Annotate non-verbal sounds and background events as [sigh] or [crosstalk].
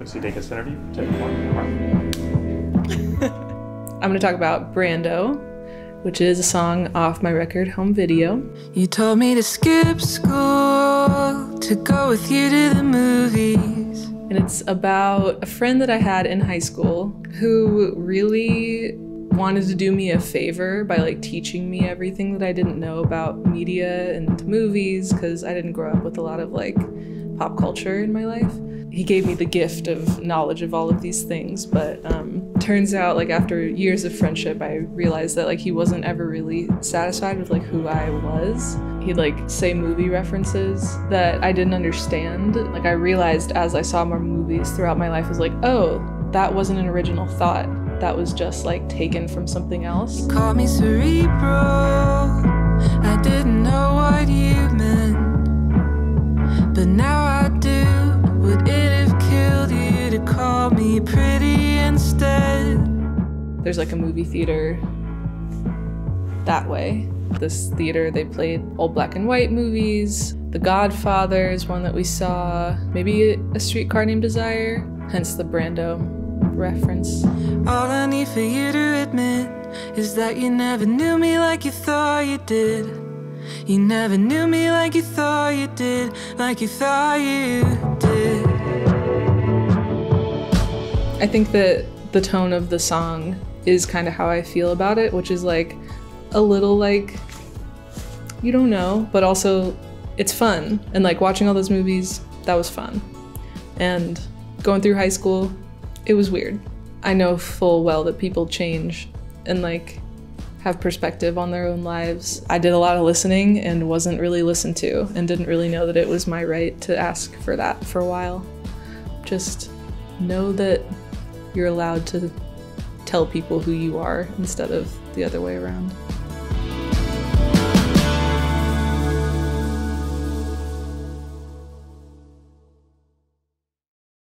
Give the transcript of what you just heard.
Lucy Dacus interview. Take one. [laughs] I'm going to talk about Brando, which is a song off my record Home Video. You told me to skip school to go with you to the movies. And it's about a friend that I had in high school who really wanted to do me a favor by like teaching me everything that I didn't know about media and movies because I didn't grow up with a lot of like pop culture in my life. He gave me the gift of knowledge of all of these things, but um, turns out like after years of friendship, I realized that like he wasn't ever really satisfied with like who I was. He'd like say movie references that I didn't understand. Like I realized as I saw more movies throughout my life was like, oh, that wasn't an original thought. That was just like taken from something else. Call me cerebral. I didn't know what you me pretty instead? There's like a movie theater that way. This theater, they played old black and white movies. The Godfather is one that we saw. Maybe A Streetcar Named Desire, hence the Brando reference. All I need for you to admit is that you never knew me like you thought you did. You never knew me like you thought you did, like you thought you did. I think that the tone of the song is kind of how I feel about it, which is like a little like you don't know, but also it's fun. And like watching all those movies, that was fun. And going through high school, it was weird. I know full well that people change and like have perspective on their own lives. I did a lot of listening and wasn't really listened to and didn't really know that it was my right to ask for that for a while. Just know that you're allowed to tell people who you are instead of the other way around.